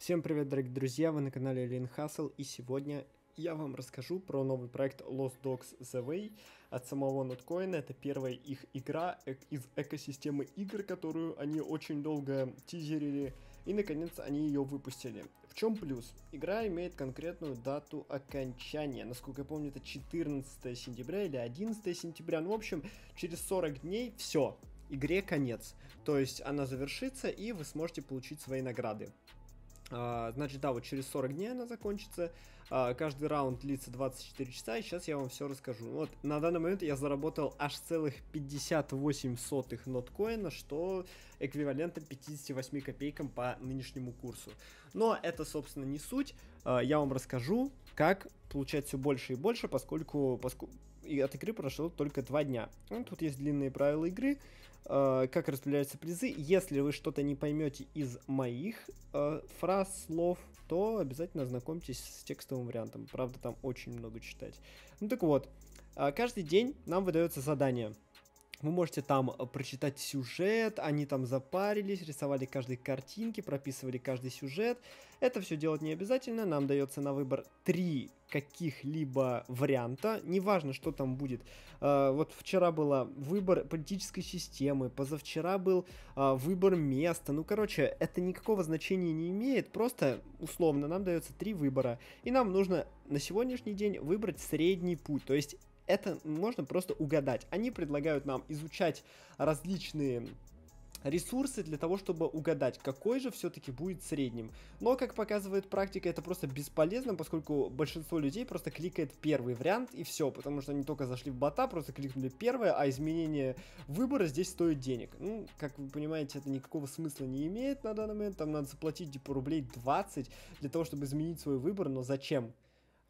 Всем привет, дорогие друзья, вы на канале Lean Hustle, и сегодня я вам расскажу про новый проект Lost Dogs The Way от самого Notcoin. Это первая их игра из экосистемы игр, которую они очень долго тизерили, и наконец они ее выпустили. В чем плюс? Игра имеет конкретную дату окончания. Насколько я помню, это 14 сентября или 11 сентября. Ну, в общем, через 40 дней все, игре конец. То есть она завершится, и вы сможете получить свои награды. А, значит, да, вот через 40 дней она закончится. А, каждый раунд длится 24 часа, и сейчас я вам все расскажу. Вот на данный момент я заработал аж целых 58 сотых ноткоина, что эквивалентно 58 копейкам по нынешнему курсу. Но это, собственно, не суть. А, я вам расскажу, как получать все больше и больше, поскольку, поскольку и от игры прошло только два дня. Ну, тут есть длинные правила игры, э, как распределяются призы. Если вы что-то не поймете из моих э, фраз, слов, то обязательно ознакомьтесь с текстовым вариантом. Правда, там очень много читать. Ну так вот, э, каждый день нам выдается задание. Вы можете там э, прочитать сюжет, они там запарились, рисовали каждой картинки, прописывали каждый сюжет. Это все делать не обязательно, нам дается на выбор три каких-либо варианта, неважно, что там будет. Uh, вот вчера был выбор политической системы, позавчера был uh, выбор места. Ну, короче, это никакого значения не имеет, просто условно нам дается три выбора, и нам нужно на сегодняшний день выбрать средний путь, то есть это можно просто угадать. Они предлагают нам изучать различные ресурсы для того, чтобы угадать, какой же все-таки будет средним. Но, как показывает практика, это просто бесполезно, поскольку большинство людей просто кликает первый вариант и все, потому что они только зашли в бота, просто кликнули первое, а изменение выбора здесь стоит денег. Ну, как вы понимаете, это никакого смысла не имеет на данный момент, там надо заплатить типа рублей 20 для того, чтобы изменить свой выбор, но зачем?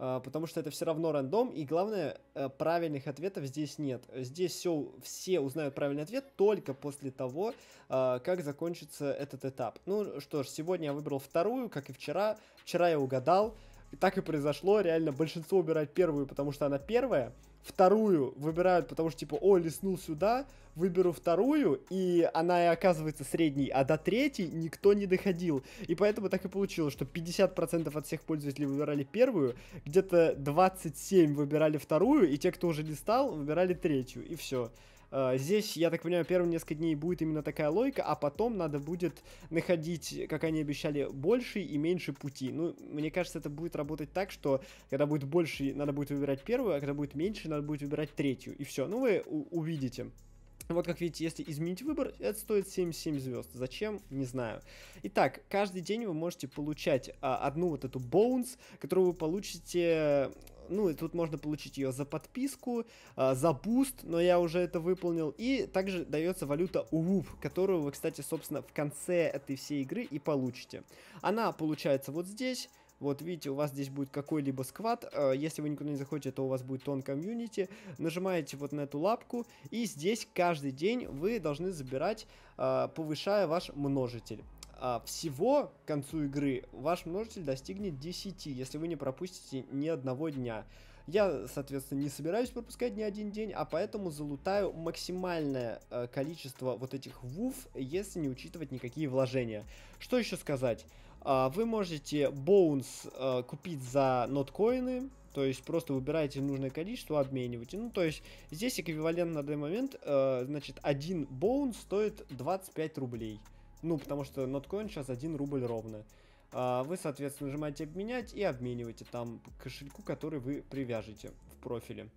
А, потому что это все равно рандом, и главное, э, правильных ответов здесь нет. Здесь все, все узнают правильный ответ только после того, а, как закончится этот этап. Ну что ж, сегодня я выбрал вторую, как и вчера. Вчера я угадал, так и произошло, реально большинство выбирает первую, потому что она первая, вторую выбирают, потому что типа, о, леснул сюда, выберу вторую, и она и оказывается средней, а до третьей никто не доходил. И поэтому так и получилось, что 50% от всех пользователей выбирали первую, где-то 27 выбирали вторую, и те, кто уже листал, выбирали третью, и все. Uh, здесь, я так понимаю, первые несколько дней будет именно такая логика, а потом надо будет находить, как они обещали, больше и меньше пути. Ну, мне кажется, это будет работать так, что когда будет больше, надо будет выбирать первую, а когда будет меньше, надо будет выбирать третью. И все. Ну, вы увидите. Вот как видите, если изменить выбор, это стоит 77 звезд. Зачем? Не знаю. Итак, каждый день вы можете получать а, одну вот эту bones, которую вы получите ну, и тут можно получить ее за подписку, э, за буст, но я уже это выполнил. И также дается валюта WOOF, которую вы, кстати, собственно, в конце этой всей игры и получите. Она получается вот здесь. Вот видите, у вас здесь будет какой-либо сквад. Э, если вы никуда не заходите, то у вас будет тон комьюнити. Нажимаете вот на эту лапку. И здесь каждый день вы должны забирать, э, повышая ваш множитель. А всего к концу игры ваш множитель достигнет 10, если вы не пропустите ни одного дня. Я, соответственно, не собираюсь пропускать ни один день, а поэтому залутаю максимальное э, количество вот этих вуф, если не учитывать никакие вложения. Что еще сказать? А, вы можете Bones а, купить за ноткоины, то есть просто выбираете нужное количество, обмениваете. Ну, то есть здесь эквивалент на данный момент, а, значит, один Bones стоит 25 рублей. Ну, потому что ноткоин сейчас 1 рубль ровно. Вы, соответственно, нажимаете обменять и обмениваете там кошельку, который вы привяжете в профиле.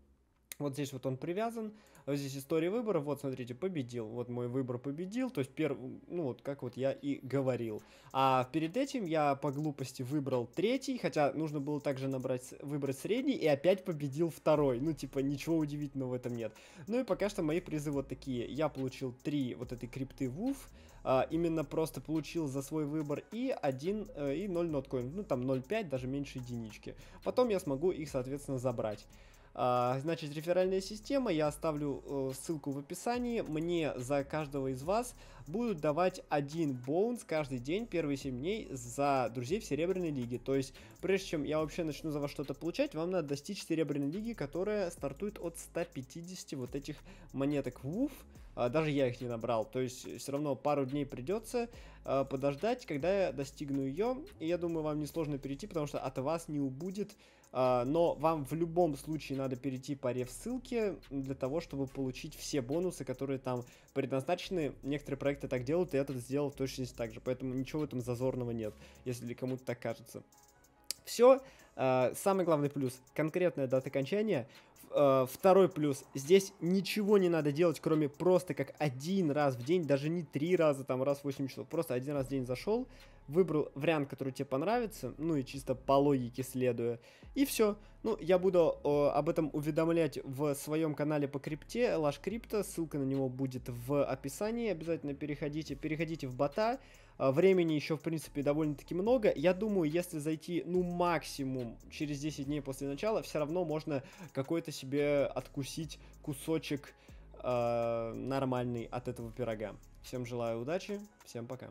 Вот здесь вот он привязан. Вот здесь история выбора. Вот, смотрите, победил. Вот мой выбор победил. То есть, перв... ну вот, как вот я и говорил. А перед этим я по глупости выбрал третий, хотя нужно было также набрать, выбрать средний, и опять победил второй. Ну, типа, ничего удивительного в этом нет. Ну и пока что мои призы вот такие. Я получил три вот этой крипты WUF. А, именно просто получил за свой выбор и 1, э, и 0 ноткоин. Ну, там 0,5, даже меньше единички. Потом я смогу их, соответственно, забрать. А, значит, реферальная система, я оставлю э, ссылку в описании. Мне за каждого из вас будут давать один боунс каждый день, первые 7 дней, за друзей в Серебряной Лиге. То есть, прежде чем я вообще начну за вас что-то получать, вам надо достичь Серебряной Лиги, которая стартует от 150 вот этих монеток ВУФ. А, даже я их не набрал. То есть все равно пару дней придется а, подождать, когда я достигну ее. И я думаю, вам несложно перейти, потому что от вас не убудет. А, но вам в любом случае надо перейти по реф ссылке для того, чтобы получить все бонусы, которые там предназначены. Некоторые проекты так делают, и этот сделал точно так же. Поэтому ничего в этом зазорного нет, если кому-то так кажется. Все. Самый главный плюс. Конкретная дата окончания. Э, второй плюс. Здесь ничего не надо делать, кроме просто как один раз в день, даже не три раза, там раз в 8 часов. Просто один раз в день зашел, выбрал вариант, который тебе понравится, ну и чисто по логике следуя. И все. Ну, я буду э, об этом уведомлять в своем канале по крипте, Лаш Крипто, ссылка на него будет в описании, обязательно переходите, переходите в бота. А, времени еще, в принципе, довольно-таки много. Я думаю, если зайти, ну, максимум через 10 дней после начала, все равно можно какой-то себе откусить кусочек э, нормальный от этого пирога. Всем желаю удачи, всем пока.